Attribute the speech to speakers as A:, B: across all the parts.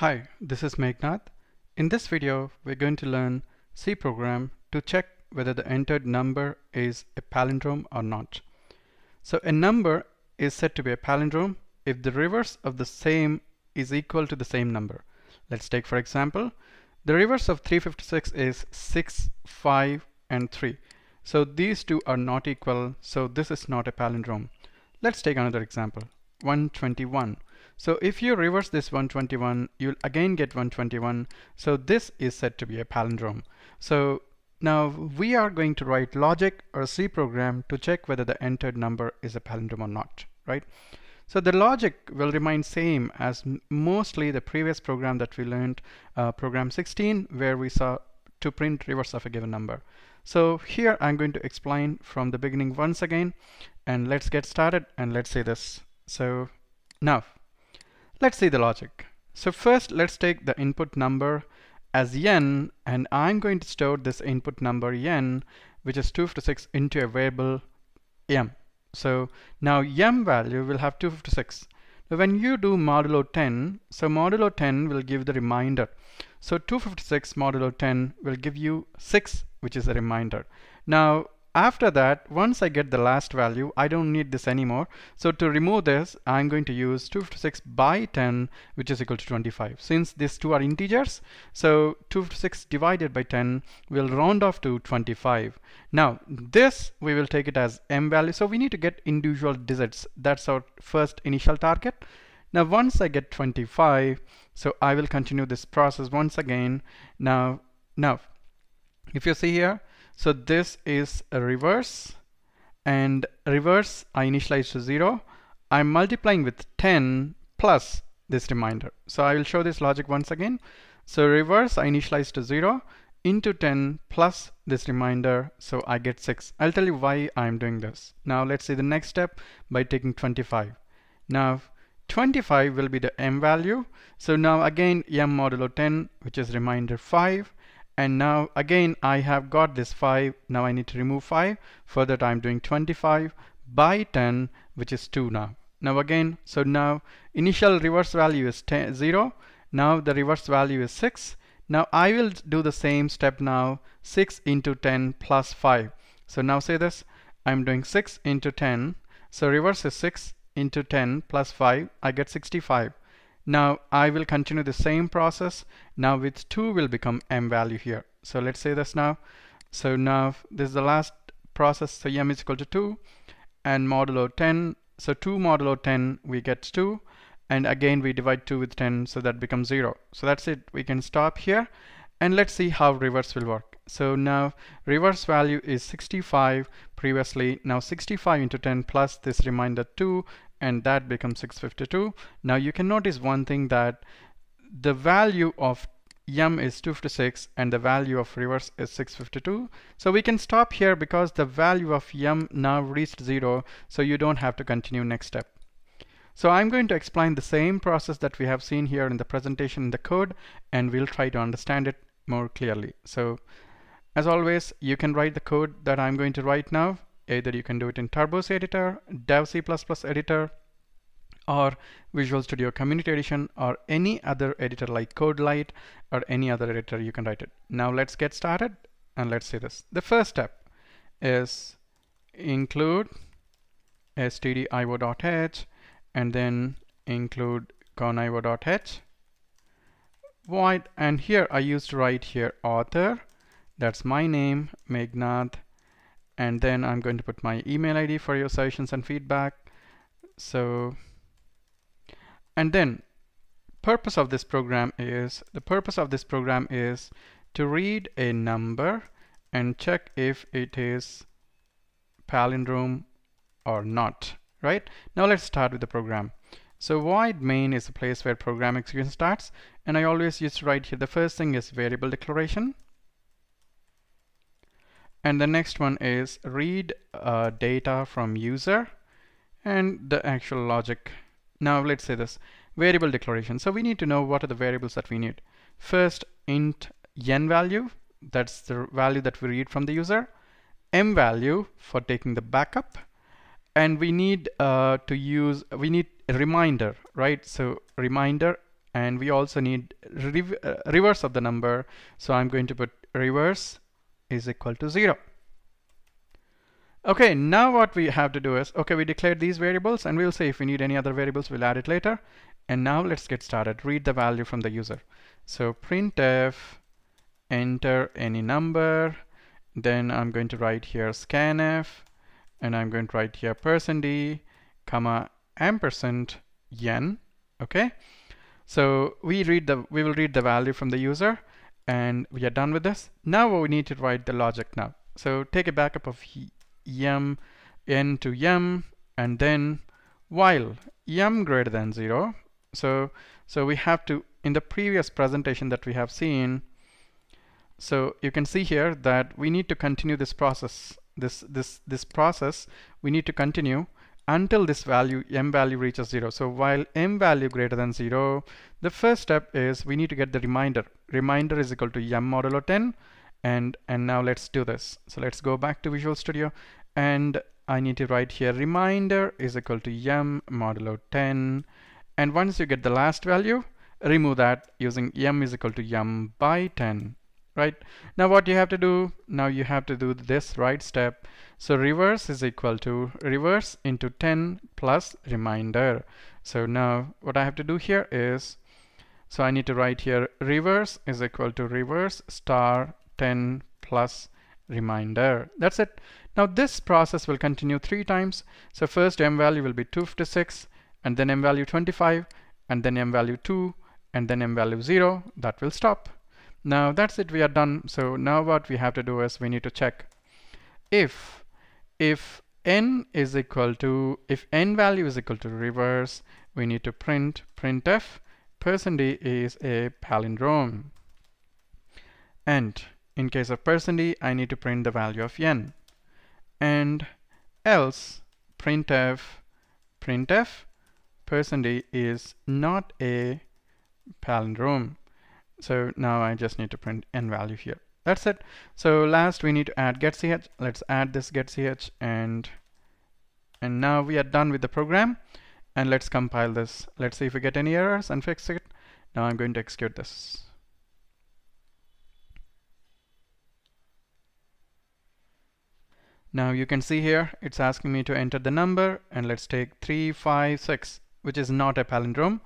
A: Hi, this is Meganadha. In this video, we're going to learn C program to check whether the entered number is a palindrome or not. So a number is said to be a palindrome if the reverse of the same is equal to the same number. Let's take for example, the reverse of 356 is 6, 5 and 3. So these two are not equal, so this is not a palindrome. Let's take another example, 121. So if you reverse this 121, you'll again get 121. So this is said to be a palindrome. So now we are going to write logic or C program to check whether the entered number is a palindrome or not, right? So the logic will remain same as mostly the previous program that we learned, uh, program 16, where we saw to print reverse of a given number. So here I'm going to explain from the beginning once again, and let's get started and let's say this. So now Let's see the logic. So first let's take the input number as n and I'm going to store this input number n which is 256 into a variable m. So now m value will have 256. Now when you do modulo 10, so modulo 10 will give the reminder. So 256 modulo 10 will give you 6 which is a reminder. Now after that, once I get the last value, I don't need this anymore. So to remove this, I'm going to use 256 by 10, which is equal to 25. Since these two are integers, so 256 divided by 10 will round off to 25. Now, this we will take it as m value. So we need to get individual digits. That's our first initial target. Now, once I get 25, so I will continue this process once again. Now, now, if you see here, so this is a reverse and reverse I initialize to 0. I'm multiplying with 10 plus this reminder. So I will show this logic once again. So reverse I initialize to 0 into 10 plus this reminder so I get 6. I'll tell you why I'm doing this. Now let's see the next step by taking 25. Now 25 will be the m value. So now again m modulo 10 which is reminder 5 and now again I have got this 5 now I need to remove 5 for that I'm doing 25 by 10 which is 2 now. Now again so now initial reverse value is 10, 0 now the reverse value is 6 now I will do the same step now 6 into 10 plus 5 so now say this. I'm doing 6 into 10 so reverse is 6 into 10 plus 5 I get 65 now I will continue the same process. Now with 2 will become m value here. So let's say this now. So now this is the last process. So m is equal to 2 and modulo 10. So 2 modulo 10 we get 2 and again we divide 2 with 10 so that becomes 0. So that's it. We can stop here and let's see how reverse will work. So now reverse value is 65 previously. Now 65 into 10 plus this remainder 2 and that becomes 652. Now you can notice one thing that the value of m is 256 and the value of reverse is 652. So we can stop here because the value of m now reached zero so you don't have to continue next step. So I'm going to explain the same process that we have seen here in the presentation in the code and we'll try to understand it more clearly. So as always you can write the code that I'm going to write now Either you can do it in Turbos editor, Dev C++ editor, or Visual Studio Community Edition, or any other editor like CodeLite, or any other editor you can write it. Now let's get started, and let's see this. The first step is include stdio.h, and then include conio.h void and here I used to write here author that's my name Meganadha and then I'm going to put my email ID for your suggestions and feedback. So and then purpose of this program is the purpose of this program is to read a number and check if it is palindrome or not right? Now let's start with the program. So void main is the place where program execution starts and I always used to write here. The first thing is variable declaration and the next one is read uh, data from user and the actual logic. Now let's say this. Variable declaration. So we need to know what are the variables that we need. First int n value. That's the value that we read from the user. M value for taking the backup. And we need uh, to use we need a reminder right? So reminder and we also need uh, reverse of the number. So I'm going to put reverse is equal to 0 okay now what we have to do is okay we declared these variables and we'll see if we need any other variables we'll add it later. And now let's get started. Read the value from the user. So printf enter any number. Then I'm going to write here scanf and I'm going to write here percent d comma ampersand yen okay? So we read the we will read the value from the user and we are done with this. Now we need to write the logic now. So take a backup of yum n to yum and then while yum greater than 0 so so we have to in the previous presentation that we have seen so you can see here that we need to continue this process this this this process. We need to continue until this value m value reaches 0 so while m value greater than 0 the first step is we need to get the reminder. Reminder is equal to m modulo 10 and and now let's do this. So let's go back to Visual Studio and I need to write here reminder is equal to m modulo 10 and once you get the last value remove that using m is equal to m by 10 right now what you have to do now you have to do this right step so reverse is equal to reverse into 10 plus reminder so now what I have to do here is so I need to write here reverse is equal to reverse star 10 plus reminder. That's it. Now this process will continue three times. So first m value will be 256 and then m value 25 and then m value 2 and then m value 0. That will stop. Now that's it. We are done. So now what we have to do is we need to check if if n is equal to if n value is equal to reverse we need to print printf percent d is a palindrome and in case of percent d, I need to print the value of n. And else printf printf percent d is not a palindrome. So now I just need to print n value here. That's it. So last we need to add getch. Let's add this getch and and now we are done with the program and let's compile this. Let's see if we get any errors and fix it. Now I'm going to execute this. Now you can see here it's asking me to enter the number and let's take 356 which is not a palindrome.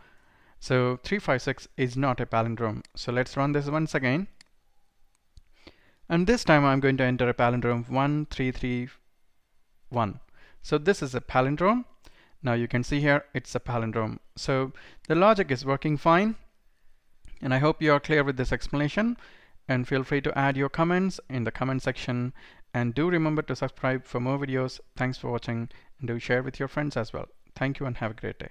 A: So 356 is not a palindrome. So let's run this once again. And this time I'm going to enter a palindrome 1331. So this is a palindrome. Now you can see here it's a palindrome. So the logic is working fine. And I hope you are clear with this explanation and feel free to add your comments in the comment section and do remember to subscribe for more videos thanks for watching and do share with your friends as well thank you and have a great day